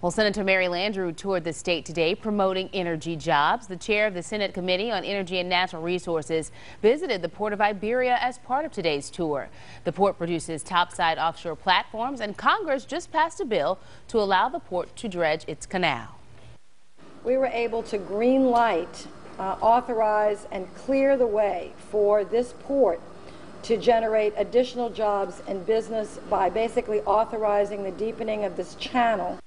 Well, Senator Mary Landrieu toured the state today promoting energy jobs. The chair of the Senate Committee on Energy and Natural Resources visited the Port of Iberia as part of today's tour. The port produces topside offshore platforms, and Congress just passed a bill to allow the port to dredge its canal. We were able to green light, uh, authorize, and clear the way for this port to generate additional jobs and business by basically authorizing the deepening of this channel.